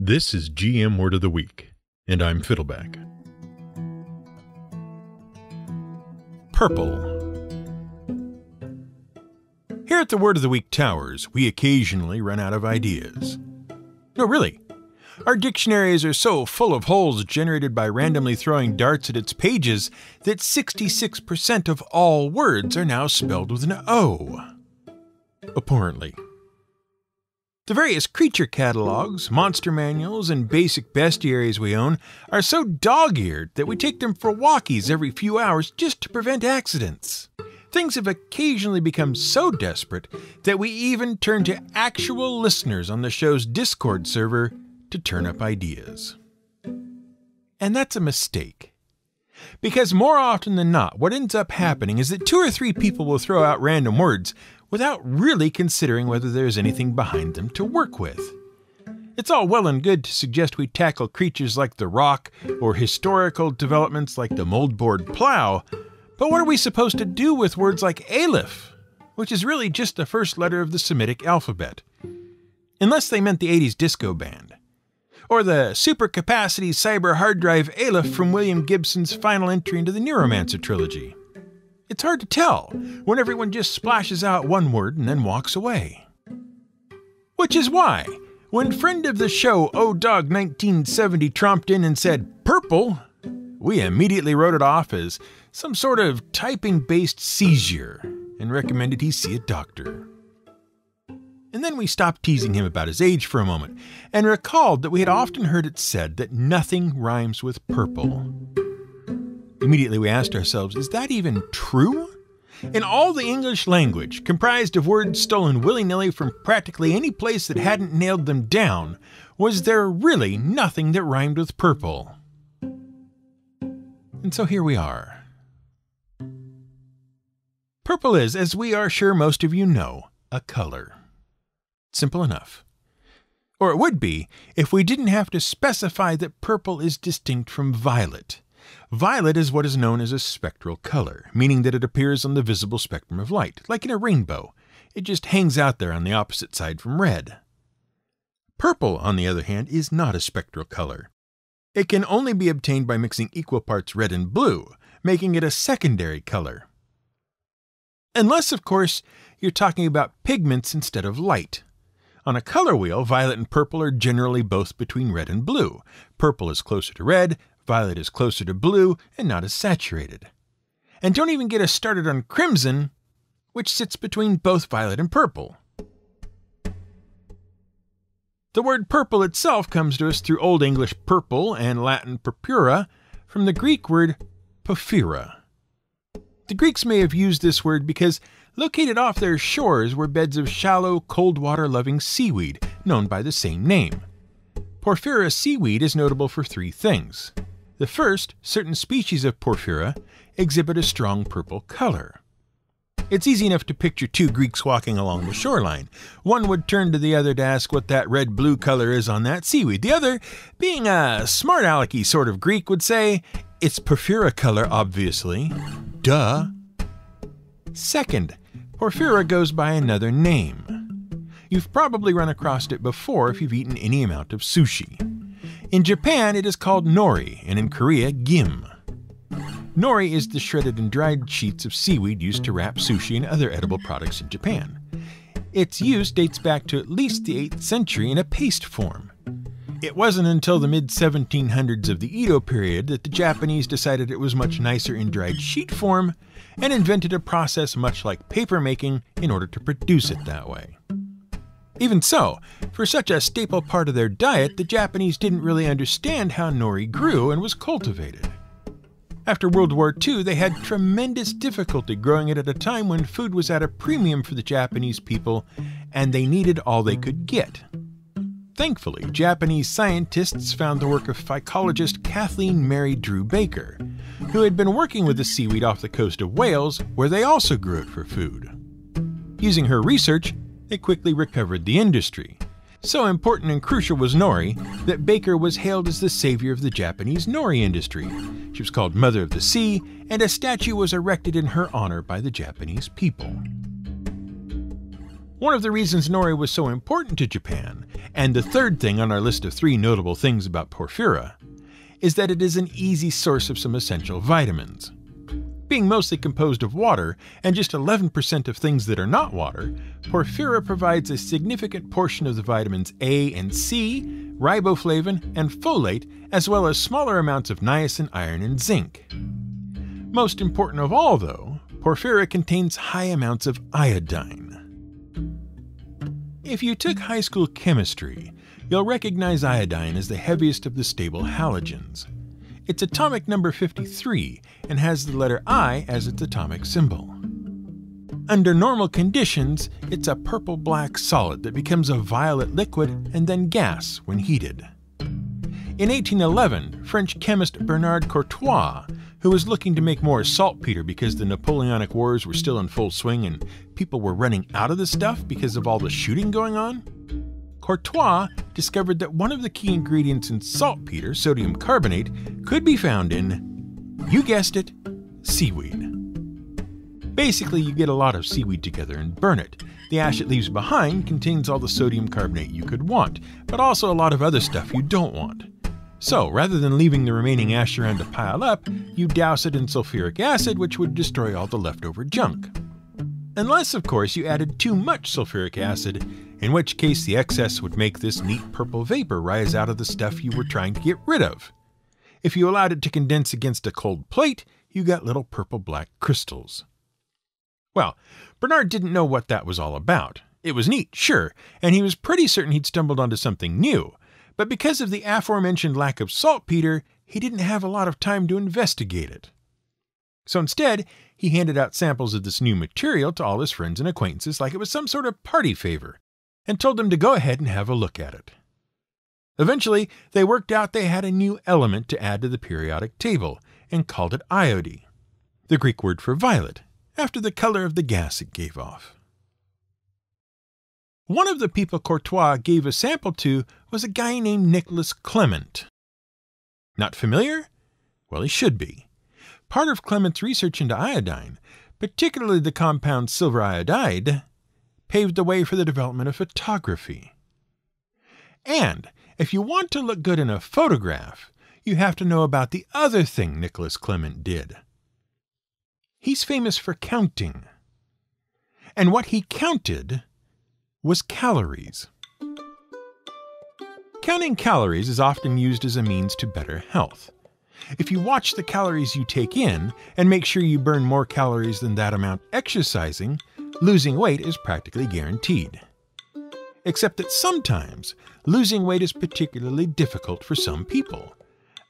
This is GM Word of the Week, and I'm Fiddleback. Purple. Here at the Word of the Week Towers, we occasionally run out of ideas. No, really. Our dictionaries are so full of holes generated by randomly throwing darts at its pages that 66% of all words are now spelled with an O. Apparently. The various creature catalogs, monster manuals, and basic bestiaries we own are so dog eared that we take them for walkies every few hours just to prevent accidents. Things have occasionally become so desperate that we even turn to actual listeners on the show's Discord server to turn up ideas. And that's a mistake. Because more often than not, what ends up happening is that two or three people will throw out random words without really considering whether there's anything behind them to work with. It's all well and good to suggest we tackle creatures like the roc or historical developments like the moldboard plow, but what are we supposed to do with words like aleph, which is really just the first letter of the Semitic alphabet? Unless they meant the 80s disco band. Or the supercapacity cyber hard drive aleph from William Gibson's final entry into the Neuromancer trilogy. It's hard to tell when everyone just splashes out one word and then walks away. Which is why, when friend of the show O Dog 1970 tromped in and said purple, we immediately wrote it off as some sort of typing based seizure and recommended he see a doctor. And then we stopped teasing him about his age for a moment and recalled that we had often heard it said that nothing rhymes with purple. Immediately we asked ourselves, is that even true? In all the English language, comprised of words stolen willy nilly from practically any place that hadn't nailed them down, was there really nothing that rhymed with purple? And so here we are. Purple is, as we are sure most of you know, a color. Simple enough. Or it would be if we didn't have to specify that purple is distinct from violet. Violet is what is known as a spectral color, meaning that it appears on the visible spectrum of light, like in a rainbow. It just hangs out there on the opposite side from red. Purple, on the other hand, is not a spectral color. It can only be obtained by mixing equal parts red and blue, making it a secondary color. Unless, of course, you're talking about pigments instead of light. On a color wheel, violet and purple are generally both between red and blue. Purple is closer to red, Violet is closer to blue and not as saturated. And don't even get us started on crimson, which sits between both violet and purple. The word purple itself comes to us through Old English purple and Latin purpura from the Greek word porphyra. The Greeks may have used this word because located off their shores were beds of shallow, cold water loving seaweed known by the same name. Porphyra seaweed is notable for three things. The first, certain species of Porphyra, exhibit a strong purple color. It's easy enough to picture two Greeks walking along the shoreline. One would turn to the other to ask what that red blue color is on that seaweed. The other, being a smart alecky sort of Greek, would say, It's Porphyra color, obviously. Duh. Second, Porphyra goes by another name. You've probably run across it before if you've eaten any amount of sushi. In Japan, it is called nori, and in Korea, gim. Nori is the shredded and dried sheets of seaweed used to wrap sushi and other edible products in Japan. Its use dates back to at least the 8th century in a paste form. It wasn't until the mid 1700s of the Edo period that the Japanese decided it was much nicer in dried sheet form and invented a process much like paper making in order to produce it that way. Even so, for such a staple part of their diet, the Japanese didn't really understand how nori grew and was cultivated. After World War II, they had tremendous difficulty growing it at a time when food was at a premium for the Japanese people and they needed all they could get. Thankfully, Japanese scientists found the work of phycologist Kathleen Mary Drew Baker, who had been working with the seaweed off the coast of Wales, where they also grew it for food. Using her research, they quickly recovered the industry. So important and crucial was nori that Baker was hailed as the savior of the Japanese nori industry. She was called Mother of the Sea, and a statue was erected in her honor by the Japanese people. One of the reasons nori was so important to Japan, and the third thing on our list of three notable things about porphyra, is that it is an easy source of some essential vitamins. Being mostly composed of water and just 11% of things that are not water, porphyra provides a significant portion of the vitamins A and C, riboflavin, and folate, as well as smaller amounts of niacin, iron, and zinc. Most important of all, though, porphyra contains high amounts of iodine. If you took high school chemistry, you'll recognize iodine as the heaviest of the stable halogens. It's atomic number 53 and has the letter I as its atomic symbol. Under normal conditions, it's a purple black solid that becomes a violet liquid and then gas when heated. In 1811, French chemist Bernard Courtois, who was looking to make more saltpeter because the Napoleonic Wars were still in full swing and people were running out of the stuff because of all the shooting going on, Courtois discovered that one of the key ingredients in saltpeter, sodium carbonate, could be found in, you guessed it, seaweed. Basically, you get a lot of seaweed together and burn it. The ash it leaves behind contains all the sodium carbonate you could want, but also a lot of other stuff you don't want. So, rather than leaving the remaining ash around to pile up, you douse it in sulfuric acid, which would destroy all the leftover junk. Unless, of course, you added too much sulfuric acid, in which case the excess would make this neat purple vapor rise out of the stuff you were trying to get rid of. If you allowed it to condense against a cold plate, you got little purple black crystals. Well, Bernard didn't know what that was all about. It was neat, sure, and he was pretty certain he'd stumbled onto something new, but because of the aforementioned lack of saltpeter, he didn't have a lot of time to investigate it. So instead, he handed out samples of this new material to all his friends and acquaintances like it was some sort of party favor, and told them to go ahead and have a look at it. Eventually, they worked out they had a new element to add to the periodic table and called it iode, the Greek word for violet, after the color of the gas it gave off. One of the people Courtois gave a sample to was a guy named Nicolas Clement. Not familiar? Well, he should be. Part of Clement's research into iodine, particularly the compound silver iodide, paved the way for the development of photography. And if you want to look good in a photograph, you have to know about the other thing Nicolas Clement did. He's famous for counting. And what he counted was calories. Counting calories is often used as a means to better health. If you watch the calories you take in and make sure you burn more calories than that amount exercising, losing weight is practically guaranteed. Except that sometimes losing weight is particularly difficult for some people,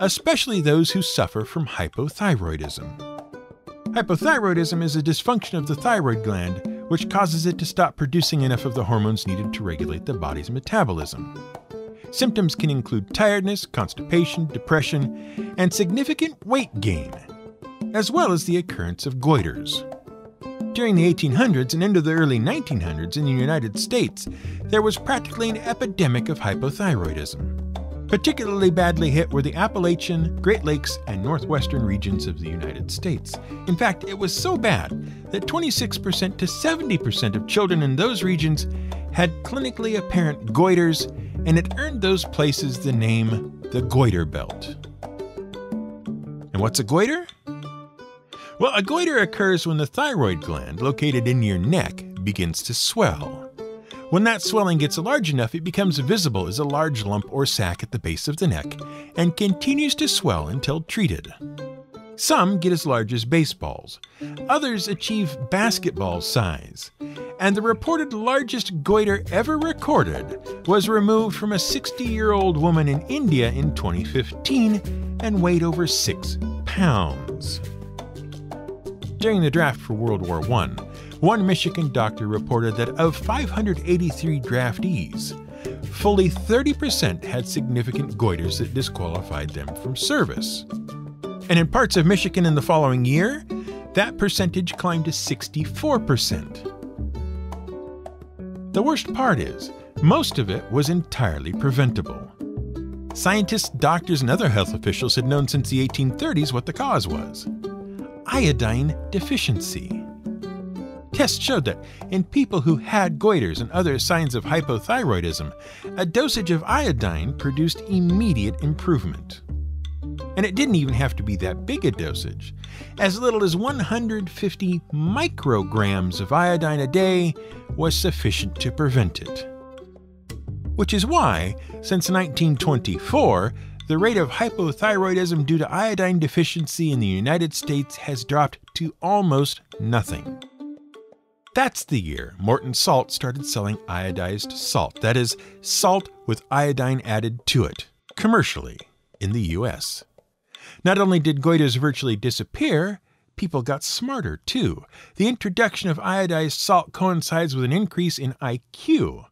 especially those who suffer from hypothyroidism. Hypothyroidism is a dysfunction of the thyroid gland which causes it to stop producing enough of the hormones needed to regulate the body's metabolism. Symptoms can include tiredness, constipation, depression, and significant weight gain, as well as the occurrence of goiters. During the 1800s and into the early 1900s in the United States, there was practically an epidemic of hypothyroidism. Particularly badly hit were the Appalachian, Great Lakes, and northwestern regions of the United States. In fact, it was so bad that 26% to 70% of children in those regions had clinically apparent goiters and it earned those places the name the goiter belt. And what's a goiter? Well, a goiter occurs when the thyroid gland, located in your neck, begins to swell. When that swelling gets large enough, it becomes visible as a large lump or sac at the base of the neck and continues to swell until treated. Some get as large as baseballs, others achieve basketball size, and the reported largest goiter ever recorded was removed from a 60 year old woman in India in 2015 and weighed over 6 pounds. During the draft for World War I, one Michigan doctor reported that of 583 draftees, fully 30% had significant goiters that disqualified them from service. And in parts of Michigan in the following year, that percentage climbed to 64%. The worst part is, most of it was entirely preventable. Scientists, doctors, and other health officials had known since the 1830s what the cause was iodine deficiency. Tests showed that in people who had goiters and other signs of hypothyroidism, a dosage of iodine produced immediate improvement. And it didn't even have to be that big a dosage. As little as 150 micrograms of iodine a day was sufficient to prevent it. Which is why, since 1924, the rate of hypothyroidism due to iodine deficiency in the United States has dropped to almost nothing. That's the year Morton Salt started selling iodized salt, that is, salt with iodine added to it, commercially, in the US. Not only did goiters virtually disappear, people got smarter too. The introduction of iodized salt coincides with an increase in IQ.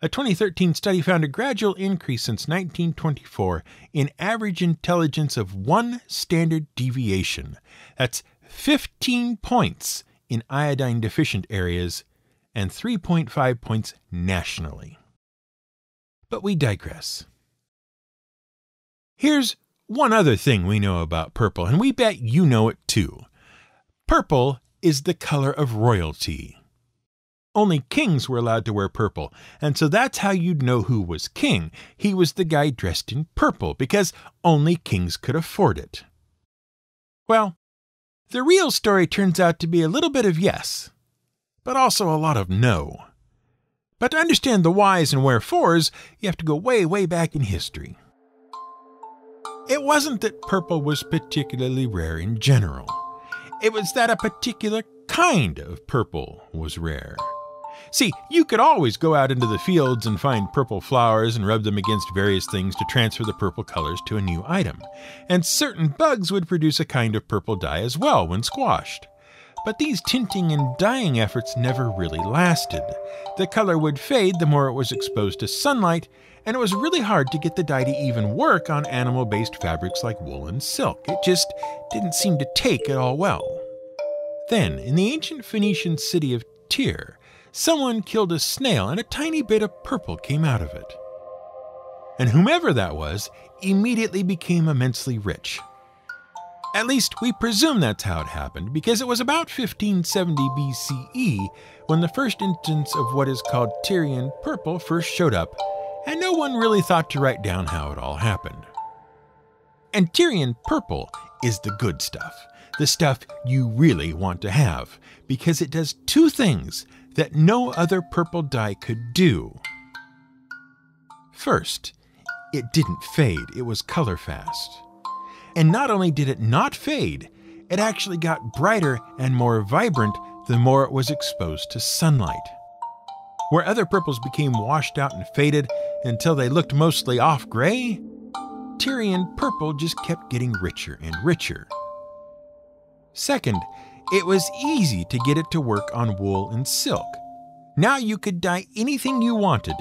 A 2013 study found a gradual increase since 1924 in average intelligence of one standard deviation. That's 15 points in iodine deficient areas and 3.5 points nationally. But we digress. Here's one other thing we know about purple, and we bet you know it too. Purple is the color of royalty. Only kings were allowed to wear purple, and so that's how you'd know who was king. He was the guy dressed in purple, because only kings could afford it. Well, the real story turns out to be a little bit of yes, but also a lot of no. But to understand the whys and wherefores, you have to go way, way back in history. It wasn't that purple was particularly rare in general. It was that a particular kind of purple was rare. See, you could always go out into the fields and find purple flowers and rub them against various things to transfer the purple colors to a new item. And certain bugs would produce a kind of purple dye as well when squashed. But these tinting and dyeing efforts never really lasted. The color would fade the more it was exposed to sunlight, and it was really hard to get the dye to even work on animal based fabrics like wool and silk. It just didn't seem to take at all well. Then, in the ancient Phoenician city of Tyre, someone killed a snail and a tiny bit of purple came out of it. And whomever that was immediately became immensely rich. At least we presume that's how it happened, because it was about 1570 BCE when the first instance of what is called Tyrian purple first showed up, and no one really thought to write down how it all happened. And Tyrian purple is the good stuff, the stuff you really want to have, because it does two things that no other purple dye could do. First, it didn't fade, it was color fast. And not only did it not fade, it actually got brighter and more vibrant the more it was exposed to sunlight. Where other purples became washed out and faded until they looked mostly off gray, Tyrian purple just kept getting richer and richer. Second, it was easy to get it to work on wool and silk. Now you could dye anything you wanted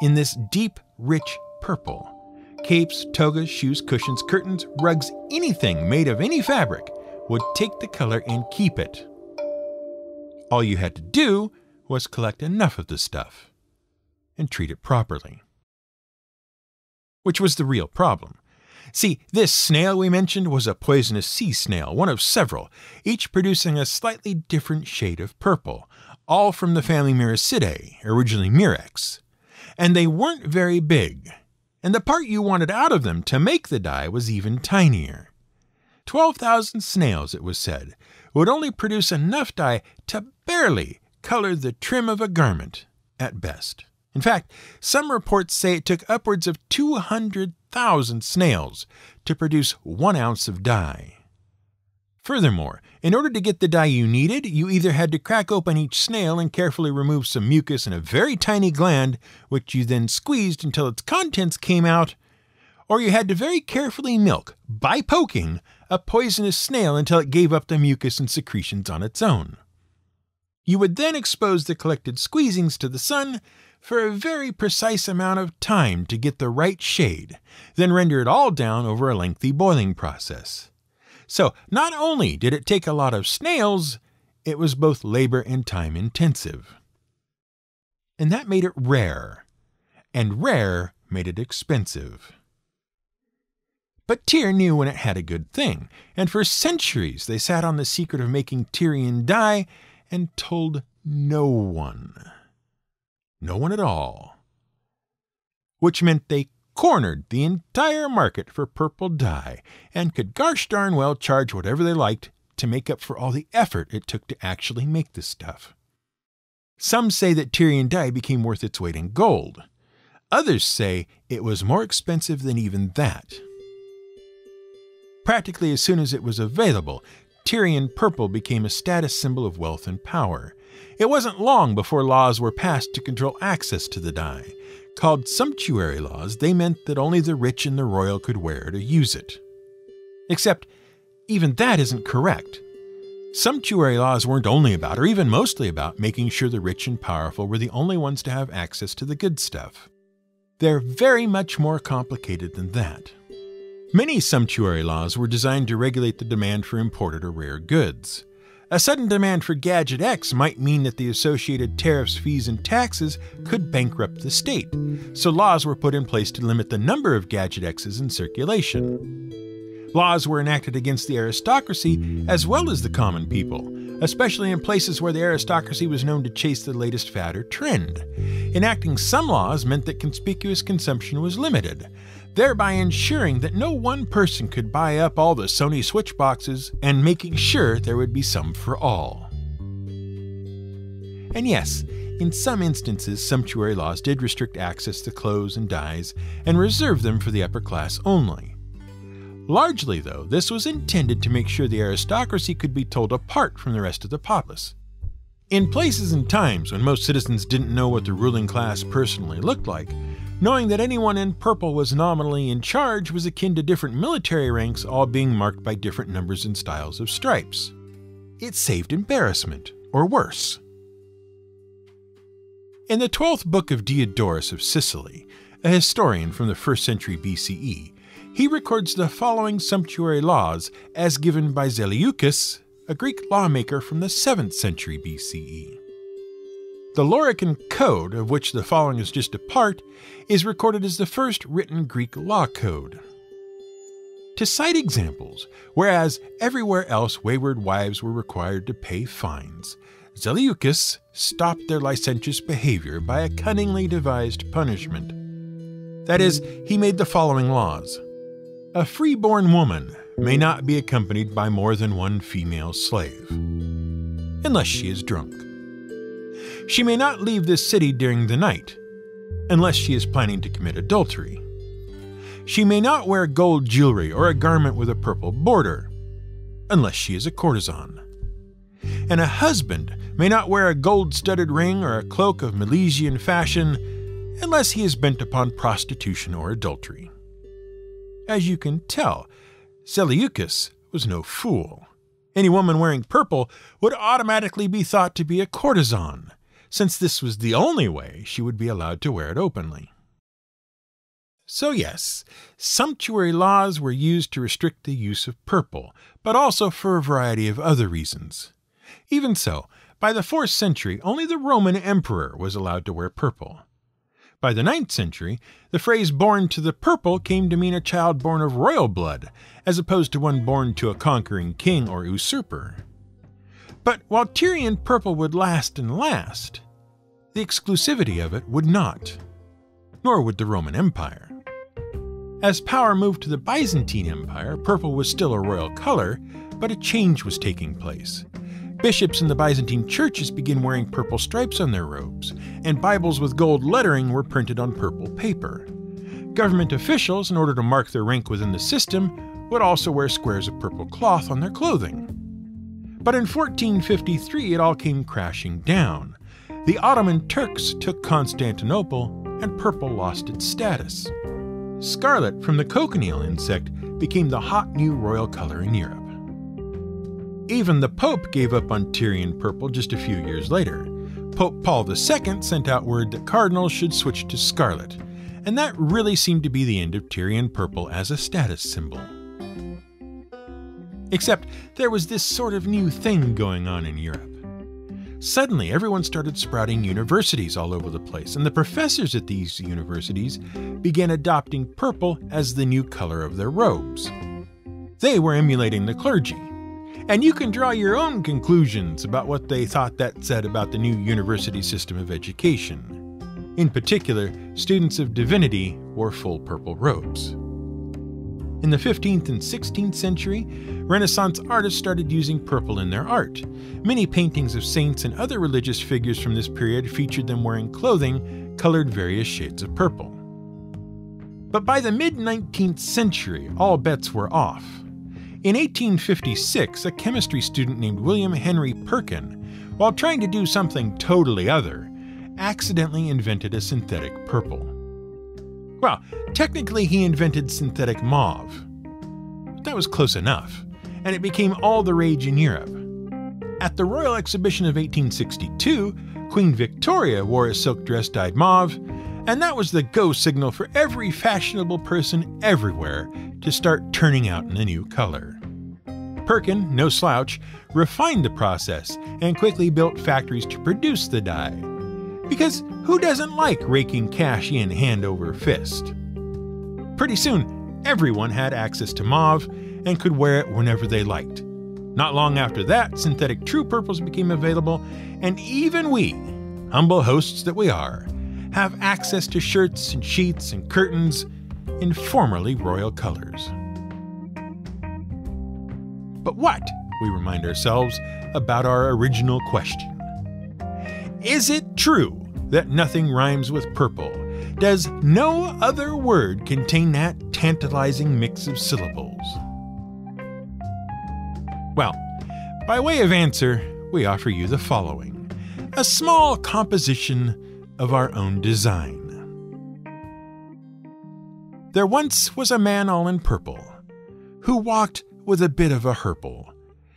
in this deep, rich purple. Capes, togas, shoes, cushions, curtains, rugs, anything made of any fabric would take the color and keep it. All you had to do was collect enough of the stuff and treat it properly. Which was the real problem. See, this snail we mentioned was a poisonous sea snail, one of several, each producing a slightly different shade of purple, all from the family Muricidae, originally Murex. And they weren't very big, and the part you wanted out of them to make the dye was even tinier. 12,000 snails, it was said, would only produce enough dye to barely color the trim of a garment, at best. In fact, some reports say it took upwards of 200,000 snails to produce one ounce of dye. Furthermore, in order to get the dye you needed, you either had to crack open each snail and carefully remove some mucus in a very tiny gland, which you then squeezed until its contents came out, or you had to very carefully milk, by poking, a poisonous snail until it gave up the mucus and secretions on its own. You would then expose the collected squeezings to the sun for a very precise amount of time to get the right shade, then render it all down over a lengthy boiling process. So, not only did it take a lot of snails, it was both labor and time intensive. And that made it rare, and rare made it expensive. But Tyre knew when it had a good thing, and for centuries they sat on the secret of making Tyrian dye and told no one. No one at all. Which meant they cornered the entire market for purple dye and could gosh darn well charge whatever they liked to make up for all the effort it took to actually make the stuff. Some say that Tyrian dye became worth its weight in gold. Others say it was more expensive than even that. Practically as soon as it was available, Tyrian purple became a status symbol of wealth and power. It wasn't long before laws were passed to control access to the dye. Called sumptuary laws, they meant that only the rich and the royal could wear or use it. Except, even that isn't correct. Sumptuary laws weren't only about, or even mostly about, making sure the rich and powerful were the only ones to have access to the good stuff. They're very much more complicated than that. Many sumptuary laws were designed to regulate the demand for imported or rare goods. A sudden demand for Gadget X might mean that the associated tariffs, fees, and taxes could bankrupt the state, so laws were put in place to limit the number of Gadget X's in circulation. Laws were enacted against the aristocracy as well as the common people, especially in places where the aristocracy was known to chase the latest fad or trend. Enacting some laws meant that conspicuous consumption was limited, thereby ensuring that no one person could buy up all the Sony Switch boxes and making sure there would be some for all. And yes, in some instances, sumptuary laws did restrict access to clothes and dyes and reserve them for the upper class only. Largely, though, this was intended to make sure the aristocracy could be told apart from the rest of the populace. In places and times when most citizens didn't know what the ruling class personally looked like, knowing that anyone in purple was nominally in charge was akin to different military ranks all being marked by different numbers and styles of stripes. It saved embarrassment, or worse. In the 12th book of Diodorus of Sicily, a historian from the 1st century BCE, he records the following sumptuary laws as given by Zaleucus, a Greek lawmaker from the 7th century BCE. The Laurican Code, of which the following is just a part, is recorded as the first written Greek law code. To cite examples, whereas everywhere else wayward wives were required to pay fines, Zaleucus stopped their licentious behavior by a cunningly devised punishment. That is, he made the following laws A freeborn woman may not be accompanied by more than one female slave, unless she is drunk. She may not leave this city during the night, unless she is planning to commit adultery. She may not wear gold jewelry or a garment with a purple border, unless she is a courtesan. And a husband may not wear a gold studded ring or a cloak of Milesian fashion, unless he is bent upon prostitution or adultery. As you can tell, Seleucus was no fool. Any woman wearing purple would automatically be thought to be a courtesan, since this was the only way she would be allowed to wear it openly. So, yes, sumptuary laws were used to restrict the use of purple, but also for a variety of other reasons. Even so, by the 4th century, only the Roman emperor was allowed to wear purple. By the ninth century, the phrase born to the purple came to mean a child born of royal blood, as opposed to one born to a conquering king or usurper. But while Tyrian purple would last and last, the exclusivity of it would not, nor would the Roman Empire. As power moved to the Byzantine Empire, purple was still a royal color, but a change was taking place. Bishops in the Byzantine churches began wearing purple stripes on their robes, and Bibles with gold lettering were printed on purple paper. Government officials, in order to mark their rank within the system, would also wear squares of purple cloth on their clothing. But in 1453, it all came crashing down. The Ottoman Turks took Constantinople, and purple lost its status. Scarlet from the cochineal insect became the hot new royal color in Europe. Even the Pope gave up on Tyrian purple just a few years later. Pope Paul II sent out word that cardinals should switch to scarlet, and that really seemed to be the end of Tyrian purple as a status symbol. Except there was this sort of new thing going on in Europe. Suddenly, everyone started sprouting universities all over the place, and the professors at these universities began adopting purple as the new color of their robes. They were emulating the clergy, And you can draw your own conclusions about what they thought that said about the new university system of education. In particular, students of divinity wore full purple robes. In the 15th and 16th century, Renaissance artists started using purple in their art. Many paintings of saints and other religious figures from this period featured them wearing clothing colored various shades of purple. But by the mid 19th century, all bets were off. In 1856, a chemistry student named William Henry Perkin, while trying to do something totally other, accidentally invented a synthetic purple. Well, technically, he invented synthetic mauve. But that was close enough, and it became all the rage in Europe. At the Royal Exhibition of 1862, Queen Victoria wore a silk dress dyed mauve, and that was the go signal for every fashionable person everywhere to start turning out in a new color. Perkin, no slouch, refined the process and quickly built factories to produce the dye. Because who doesn't like raking cash in hand over fist? Pretty soon, everyone had access to mauve and could wear it whenever they liked. Not long after that, synthetic true purples became available, and even we, humble hosts that we are, have access to shirts and sheets and curtains in formerly royal colors. But what, we remind ourselves, about our original question? Is it true that nothing rhymes with purple? Does no other word contain that tantalizing mix of syllables? Well, by way of answer, we offer you the following a small composition of our own design. There once was a man all in purple, who walked with a bit of a hurple.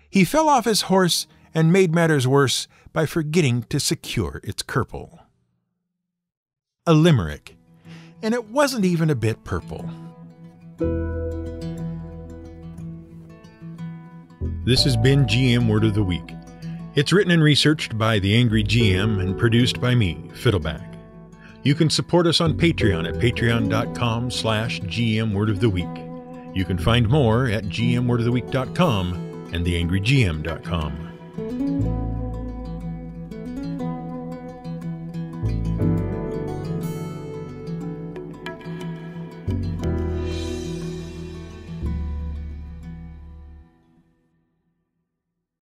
He fell off his horse and made matters worse by forgetting to secure its curple a limerick, and it wasn't even a bit purple. This has been GM Word of the Week. It's written and researched by the Angry GM and produced by me, Fiddleback. You can support us on Patreon at patreon.com slash gmwordoftheweek. You can find more at gmwordoftheweek.com and theangrygm.com.